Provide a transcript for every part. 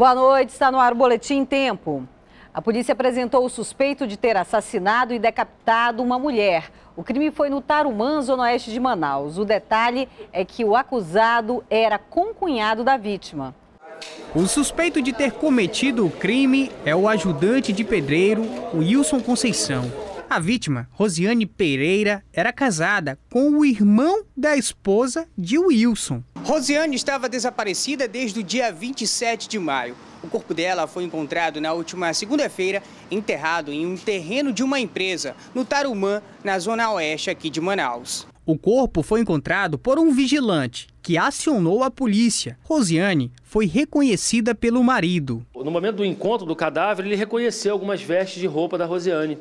Boa noite, está no ar o Boletim Tempo. A polícia apresentou o suspeito de ter assassinado e decapitado uma mulher. O crime foi no Tarumã, zona oeste de Manaus. O detalhe é que o acusado era concunhado da vítima. O suspeito de ter cometido o crime é o ajudante de pedreiro, Wilson Conceição. A vítima, Rosiane Pereira, era casada com o irmão da esposa de Wilson. Rosiane estava desaparecida desde o dia 27 de maio. O corpo dela foi encontrado na última segunda-feira, enterrado em um terreno de uma empresa, no Tarumã, na zona oeste aqui de Manaus. O corpo foi encontrado por um vigilante que acionou a polícia. Rosiane foi reconhecida pelo marido. No momento do encontro do cadáver, ele reconheceu algumas vestes de roupa da Rosiane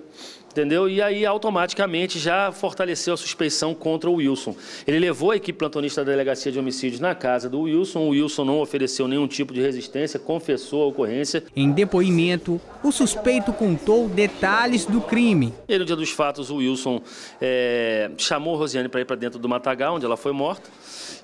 entendeu? E aí automaticamente já fortaleceu a suspeição contra o Wilson. Ele levou a equipe plantonista da delegacia de homicídios na casa do Wilson. O Wilson não ofereceu nenhum tipo de resistência, confessou a ocorrência. Em depoimento, o suspeito contou detalhes do crime. E no dia dos fatos, o Wilson é, chamou Rosiane para ir para dentro do matagal, onde ela foi morta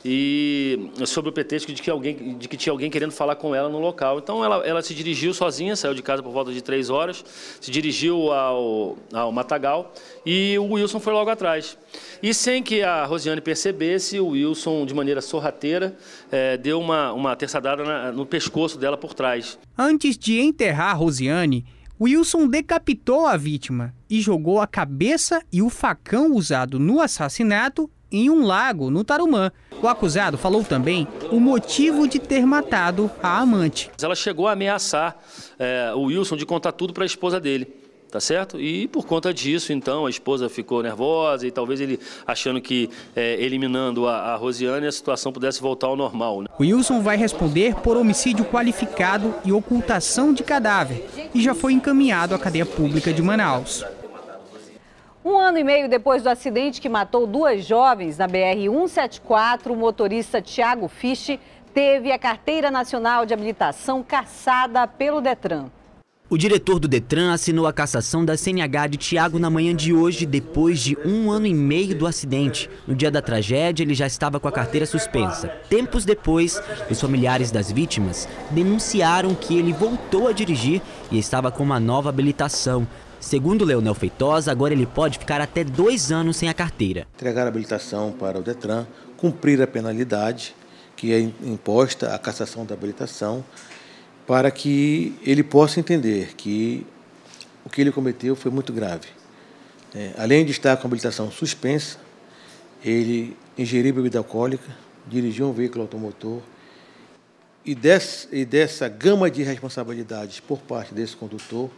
e sobre o pretexto de que, alguém, de que tinha alguém querendo falar com ela no local. Então ela, ela se dirigiu sozinha, saiu de casa por volta de três horas, se dirigiu ao, ao Matagal e o Wilson foi logo atrás. E sem que a Rosiane percebesse, o Wilson, de maneira sorrateira, é, deu uma, uma terçadada na, no pescoço dela por trás. Antes de enterrar Rosiane, Wilson decapitou a vítima e jogou a cabeça e o facão usado no assassinato em um lago no Tarumã. O acusado falou também o motivo de ter matado a amante. Ela chegou a ameaçar é, o Wilson de contar tudo para a esposa dele. Tá certo? E por conta disso, então, a esposa ficou nervosa e talvez ele achando que é, eliminando a, a, Rosiane a situação pudesse voltar ao normal. Né? Wilson vai responder por homicídio qualificado e ocultação de cadáver e já foi encaminhado à cadeia pública de Manaus. Um ano e meio depois do acidente que matou duas jovens na BR-174, o motorista Tiago Fisch teve a carteira nacional de habilitação cassada pelo Detran. O diretor do Detran assinou a cassação da CNH de Tiago na manhã de hoje, depois de um ano e meio do acidente. No dia da tragédia, ele já estava com a carteira suspensa. Tempos depois, os familiares das vítimas denunciaram que ele voltou a dirigir e estava com uma nova habilitação. Segundo Leonel Feitosa, agora ele pode ficar até dois anos sem a carteira. Entregar a habilitação para o Detran, cumprir a penalidade que é imposta a cassação da habilitação, para que ele possa entender que o que ele cometeu foi muito grave. É, além de estar com a habilitação suspensa, ele ingeriu bebida alcoólica, dirigiu um veículo automotor e, desse, e dessa gama de responsabilidades por parte desse condutor,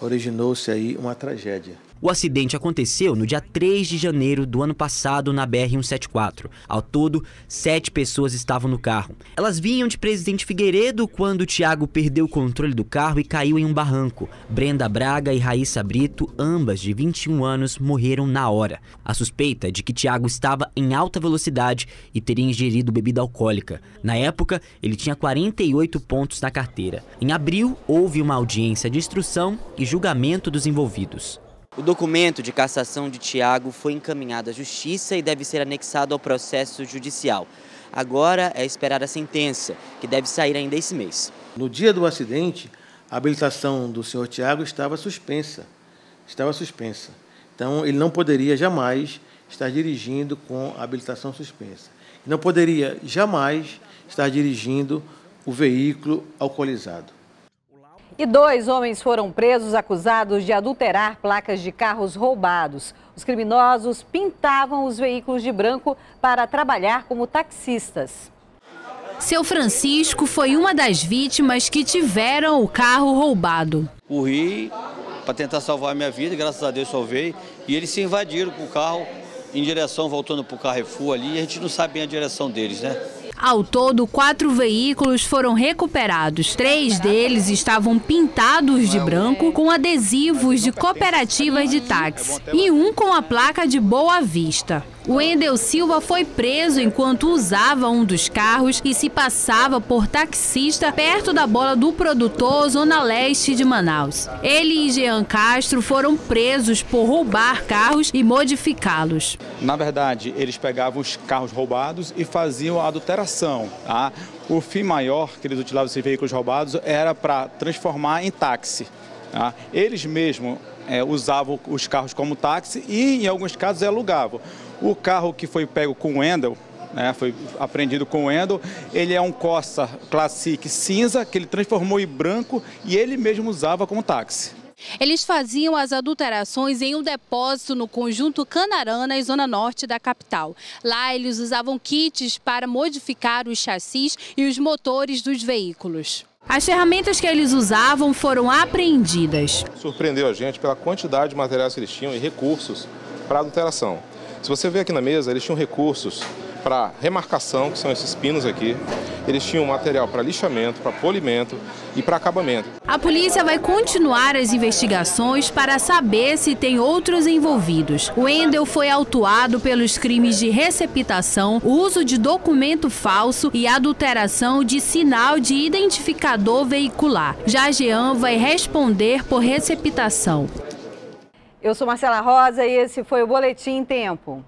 originou-se aí uma tragédia. O acidente aconteceu no dia 3 de janeiro do ano passado na BR-174. Ao todo, sete pessoas estavam no carro. Elas vinham de Presidente Figueiredo quando Tiago perdeu o controle do carro e caiu em um barranco. Brenda Braga e Raíssa Brito, ambas de 21 anos, morreram na hora. A suspeita é de que Tiago estava em alta velocidade e teria ingerido bebida alcoólica. Na época, ele tinha 48 pontos na carteira. Em abril, houve uma audiência de instrução e julgamento dos envolvidos. O documento de cassação de Tiago foi encaminhado à Justiça e deve ser anexado ao processo judicial. Agora é esperar a sentença, que deve sair ainda esse mês. No dia do acidente, a habilitação do senhor Tiago estava suspensa. Estava suspensa. Então, ele não poderia jamais estar dirigindo com a habilitação suspensa. Não poderia jamais estar dirigindo o veículo alcoolizado. E dois homens foram presos acusados de adulterar placas de carros roubados. Os criminosos pintavam os veículos de branco para trabalhar como taxistas. Seu Francisco foi uma das vítimas que tiveram o carro roubado. Corri para tentar salvar a minha vida, graças a Deus salvei. E eles se invadiram com o carro em direção, voltando para o Carrefour ali, e a gente não sabe bem a direção deles, né? Ao todo, quatro veículos foram recuperados. Três deles estavam pintados de branco com adesivos de cooperativas de táxi e um com a placa de Boa Vista. O Endel Silva foi preso enquanto usava um dos carros e se passava por taxista perto da bola do produtor Zona Leste de Manaus. Ele e Jean Castro foram presos por roubar carros e modificá-los. Na verdade, eles pegavam os carros roubados e faziam a adulteração. Tá? O fim maior que eles utilizavam esses veículos roubados era para transformar em táxi. Tá? Eles mesmos é, usavam os carros como táxi e, em alguns casos, alugavam. O carro que foi pego com o Wendel, né, foi apreendido com o Wendel, ele é um Corsa Classic cinza, que ele transformou em branco e ele mesmo usava como táxi. Eles faziam as adulterações em um depósito no conjunto Canarana, zona norte da capital. Lá eles usavam kits para modificar os chassis e os motores dos veículos. As ferramentas que eles usavam foram apreendidas. Surpreendeu a gente pela quantidade de materiais que eles tinham e recursos para adulteração. Se você vê aqui na mesa, eles tinham recursos para remarcação, que são esses pinos aqui. Eles tinham material para lixamento, para polimento e para acabamento. A polícia vai continuar as investigações para saber se tem outros envolvidos. O Endel foi autuado pelos crimes de receptação, uso de documento falso e adulteração de sinal de identificador veicular. Já Jean vai responder por receptação. Eu sou Marcela Rosa e esse foi o Boletim Tempo.